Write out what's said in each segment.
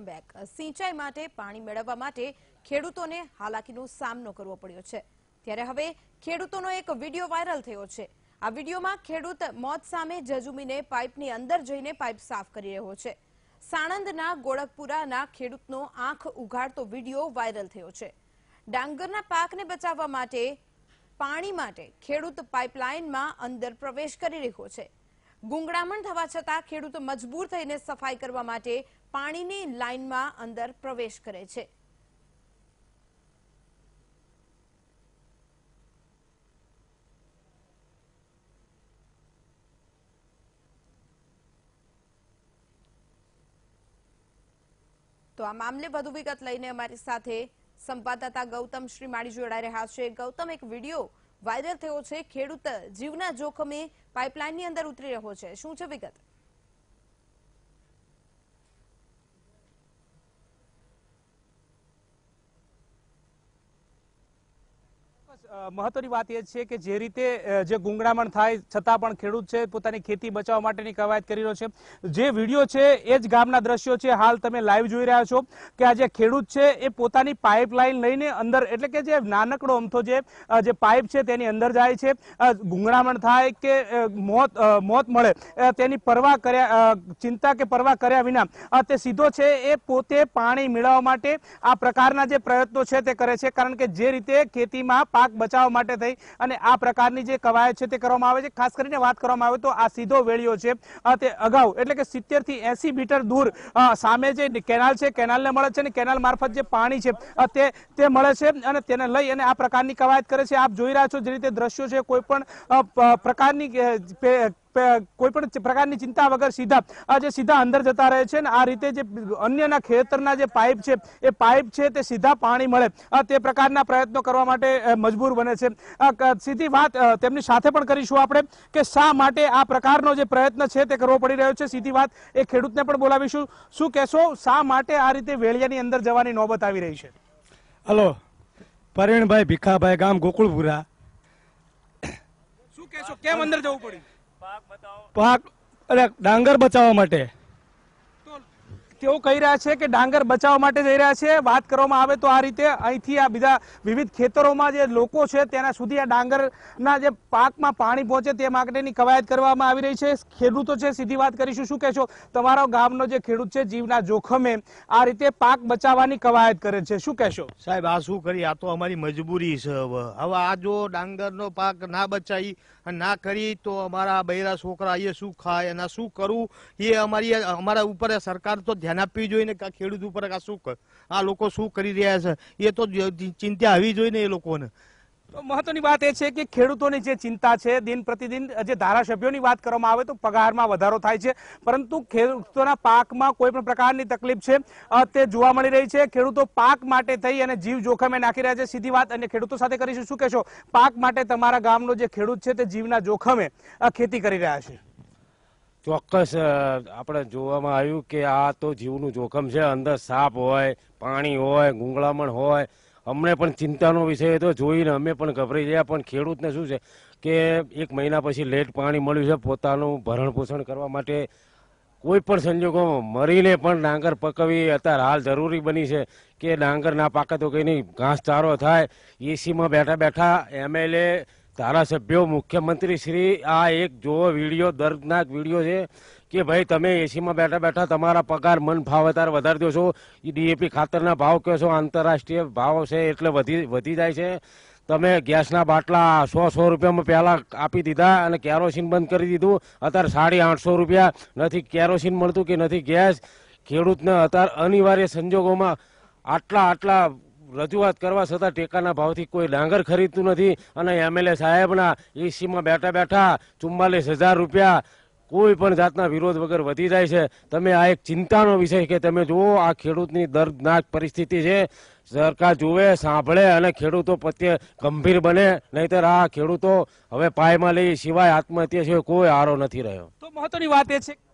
Welcome back સિંચાઈ માટે પાણી મેળવવા માટે ખેડૂતોને હાલાકીનો સામનો કરવો પડ્યો છે. ત્યારે હવે ખેડૂતોનો એક વીડિયો વાયરલ થયો છે. આ વિડીયોમાં ખેડૂત મોત સામે જજુમીને પાઇપની અંદર જઈને પાઇપ સાફ કરી રહ્યો છે. સાણંદના ગોળખપુરાના ખેડૂતનો આંખ ઉઘાડતો વીડિયો વાયરલ થયો છે. ડાંગરના પાકને બચાવવા માટે, પાણી માટે ખેડૂત પાઇપલાઇનમાં અંદર પ્રવેશ કરી રહ્યો છે. ગુંગળામણ થવા છતાં ખેડૂત મજબૂર થઈને સફાઈ કરવા માટે પાણીની લાઇનમાં અંદર પ્રવેશ કરે છે. તો આ મામલે વધુ વિગત લઈને અમારી સાથે સંવાદદાતા ગૌતમ શ્રી માળી જોડાઈ રહ્યા છે. ગૌતમ, એક વીડિયો વાયરલ થયો છે. ખેડૂત જીવના જોખમે પાઇપલાઇનની અંદર ઉતરી રહ્યો છે. શું છે વિગત? મહત્વની વાત એ છે કે જે રીતે જે ગુંગળામણ થાય, છતાં પણ ખેડૂત છે, પોતાની ખેતી બચાવવા માટેની કવાયત કરી રહ્યો છે. જે વીડિયો છે, એ જ ગામના દ્રશ્યો છે. હાલ તમે લાઈવ જોઈ રહ્યા છો કે આ જે ખેડૂત છે, એ પોતાની પાઇપલાઇન લઈને અંદર, એટલે કે જે નાનકડો અમથો જે પાઇપ છે, તેની અંદર જાય છે. ગુંગળામણ થાય કે મોત મોત મળે તેની પરવા કર્યા ચિંતા કે પરવા કર્યા વિના તે સીધો છે, એ પોતે પાણી મેળવવા માટે આ પ્રકારના જે પ્રયત્નો છે, તે કરે છે. કારણ કે જે રીતે ખેતીમાં પાક બચાવવા માટે થઈ અને આ પ્રકારની જે કવાયત છે તે કરવામાં આવે છે. ખાસ કરીને વાત કરવામાં આવે તો આ સીધો વેળિયો છે. તે અગાઉ એટલે કે સિત્તેરથી એસી મીટર દૂર સામે જે કેનાલ છે, કેનાલને મળે છે અને કેનાલ મારફત જે પાણી છે તે તે મળે છે અને તેને લઈ અને આ પ્રકારની કવાયત કરે છે. આપ જોઈ રહ્યા છો જે રીતે દ્રશ્યો છે. કોઈ પણ પ્રકારની કોઈ પણ પ્રકારની ચિંતા વગર સીધા આ જે સીધા અંદર જતા રહે છે અને આ રીતે જે અન્યના ખેતરના જે પાઇપ છે એ પાઇપ છે તે સીધા પાણી મળે. તે પ્રકારના પ્રયત્નો કરવા માટે મજબૂર બને છે. સીધી વાત તેમની સાથે પણ કરીશું આપણે કે શા માટે આ પ્રકારનો જે પ્રયત્ન છે તે કરવો પડી રહ્યો છે. સીધી વાત એ ખેડૂતને પણ બોલાવીશું. શું કહેશો? શા માટે આ રીતે વેળિયાની અંદર જવાની નોબત આવી રહી છે? હલો. પરેણભાઈ ભીખાભાઈ ગામ ગોકુળપુરા. શું કહેશો? કેમ અંદર જવું પડ્યું? પાક અરે ડાંગર બચાવવા માટે. તેઓ કહી રહ્યા છે કે ડાંગર બચાવવા માટે જઈ રહ્યા છે. વાત કરવામાં આવે તો આ રીતે અહીંથી આ બીજા વિવિધ ખેતરોમાં જે લોકો છે તેના સુધી આ ડાંગરના જે પાકમાં પાણી પહોંચે તે માટેની કવાયત કરવામાં આવી રહી છે. ખેડૂતો છે, સીધી વાત કરીશું. શું કહેશો? તમારો ગામનો જે ખેડૂત છે, જીવના જોખમે આ રીતે પાક બચાવવાની કવાયત કરે છે. શું કહેશો? સાહેબ, આ શું કરી? આ તો અમારી મજબૂરી છે હવે. હવે આ જો ડાંગરનો પાક ના બચાવી ના કરી તો અમારા બૈરા છોકરા એ શું ખાય અને શું કરવું એ અમારી અમારા ઉપર સરકાર તો ધ્યાન આપવી જોઈએ ને કે ખેડૂત ઉપર આ શું આ લોકો શું કરી રહ્યા છે? એ તો ચિંતા આવી જોઈએ ને એ લોકોને. તો મહત્વની વાત એ છે કે ખેડૂતોની જે ચિંતા છે, દિન પ્રતિદિન જે ધારાસભ્યોની વાત કરવામાં આવે તો પગારમાં વધારો થાય છે. પરંતુ ખેડૂતોના પાકમાં કોઈ પણ પ્રકારની તકલીફ છે તે જોવા મળી રહી છે. ખેડૂતો પાક માટે થઈ અને જીવ જોખમે નાખી રહ્યા છે. સીધી વાત અને ખેડૂતો સાથે કરીશું. શું કહેશો? પાક માટે તમારા ગામનો જે ખેડૂત છે તે જીવના જોખમે ખેતી કરી રહ્યા છે. ચોક્કસ આપણે જોવામાં આવ્યું કે આ તો જીવનું જોખમ છે. અંદર સાપ હોય, પાણી હોય, ગુંગળામણ હોય. અમને પણ ચિંતાનો વિષય હતો. જોઈને અમે પણ ગભરાઈ ગયા. પણ ખેડૂતને શું છે કે એક મહિના પછી લેટ પાણી મળ્યું છે. પોતાનું ભરણ પોષણ કરવા માટે કોઈ પણ સંજોગોમાં મરીને પણ ડાંગર પકવી અત્યારે હાલ જરૂરી બની છે કે ડાંગર ના પાકે તો કંઈ નહીં. ઘાસચારો થાય. એસીમાં બેઠા બેઠા એમએલએ ધારાસભ્યો, મુખ્યમંત્રી શ્રી, આ એક જોવો વીડિયો, દર્દનાક વીડિયો છે કે ભાઈ તમે એસીમાં બેઠા બેઠા તમારા પગાર મન ભાવ અત્યારે વધારી દો છો. એ ડીએપી ખાતરના ભાવ કહો છો, આંતરરાષ્ટ્રીય ભાવ છે એટલે વધી વધી જાય છે. તમે ગેસના બાટલા સો સો રૂપિયામાં પહેલાં આપી દીધા અને કેરોસીન બંધ કરી દીધું. અત્યારે સાડી આઠસો રૂપિયા. નથી કેરોસીન મળતું કે નથી ગેસ? ખેડૂતને અત્યારે અનિવાર્ય સંજોગોમાં આટલા આટલા રજૂઆત કરવા છતાં ટેકાના ભાવથી કોઈ ડાંગર ખરીદતું નથી અને એમએલએ સાહેબના એસીમાં બેઠા બેઠા ચુમ્માલીસ હજાર રૂપિયા કોઈ પણ જાતના વિરોધ વગર વધી જાય છે. તમે આ એક ચિંતાનો વિષય કે તમે જુઓ, આ ખેડૂતની દર્દનાક પરિસ્થિતિ છે. સરકાર જુએ, સાંભળે અને ખેડૂતો પ્રત્યે ગંભીર બને, નહીતર આ ખેડૂતો હવે પાયમાં લઈ સિવાય આત્મહત્યા છે કોઈ આરો નથી રહ્યો. તો મહત્વની વાત એ છે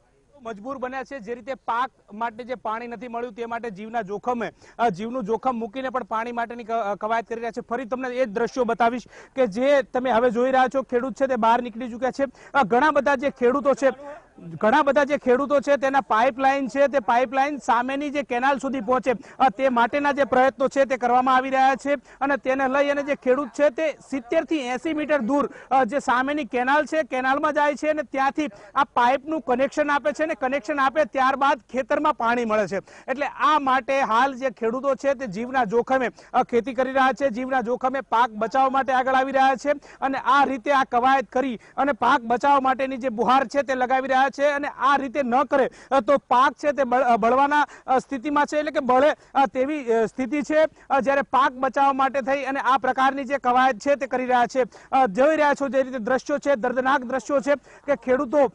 મજબૂર બન્યા છે. જે રીતે પાક માટે જે પાણી નથી મળ્યું તે માટે જીવના જોખમે જીવનું જોખમ મૂકીને પણ પાણી માટેની કવાયત કરી રહ્યા છે. ફરી તમને એ દ્રશ્યો બતાવીશ કે જે તમે હવે જોઈ રહ્યા છો, ખેડૂત છે તે બહાર નીકળી ચૂક્યા છે. ઘણા બધા જે ખેડૂતો છે ઘણા બધા જે ખેડૂતો છે, તેના પાઇપલાઇન છે, તે પાઇપલાઇન સામેની જે કેનાલ સુધી પહોંચે તે માટેના જે પ્રયત્નો છે તે કરવામાં આવી રહ્યા છે અને તેને લઈ અને જે ખેડૂત છે તે સિત્તેરથી એંસી મીટર દૂર જે સામેની કેનાલ છે, કેનાલમાં જાય છે અને ત્યાંથી આ પાઇપનું કનેક્શન આપે છે અને કનેક્શન આપે ત્યારબાદ ખેતરમાં પાણી મળે છે. એટલે આ માટે હાલ જે ખેડૂતો છે તે જીવના જોખમે ખેતી કરી રહ્યા છે, જીવના જોખમે પાક બચાવવા માટે આગળ આવી રહ્યા છે અને આ રીતે આ કવાયત કરી અને પાક બચાવવા માટેની જે બુહાર છે તે લગાવી રહ્યા છે અને આ રીતે ન કરે તો પાક છે તે બળવાના સ્થિતિમાં છે એટલે કે બળે તેવી સ્થિતિ છે જ્યારે પાક બચાવવા માટે થઈ અને આ પ્રકારની જે કવાયત છે તે કરી રહ્યા છે. જોઈ રહ્યા છો જે રીતે દ્રશ્યો છે, દર્દનાક દ્રશ્યો છે કે ખેડૂતો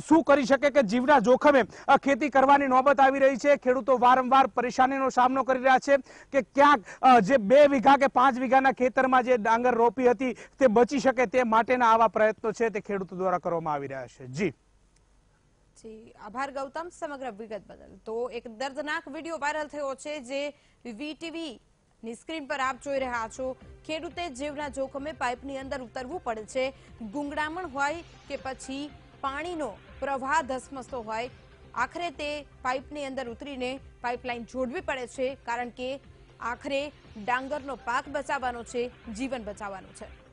શું કરી શકે કે જીવના જોખમે ખેતી કરવાની નોબત આવી રહી છે. ખેડૂતો વારંવાર પરેશાનીનો સામનો કરી રહ્યા છે કે ક્યાંક જે બે વીઘા કે પાંચ વીઘાના ખેતરમાં જે ડાંગર રોપી હતી તે બચી શકે તે માટેના આવા પ્રયત્નો છે તે ખેડૂતો દ્વારા કરવામાં આવી રહ્યા છે. જી. જી, આભાર ગૌતમ, સમગ્ર વિગત બદલ. તો એક દર્દનાક વીડિયો વાયરલ થયો છે જે વીટીવી ની સ્ક્રીન પર આપ જોઈ રહ્યા છો. ખેડૂતે જીવના જોખમે પાઇપની અંદર ઉતરવું પડે છે. ગુંગળામણ હોય કે પછી પાણીનો પ્રવાહ ધસમસતો હોય, આખરે તે પાઇપની અંદર ઉતરીને પાઇપલાઇન જોડવી પડે છે, કારણ કે આખરે ડાંગરનો પાક બચાવવાનો છે, જીવન બચાવવાનું છે.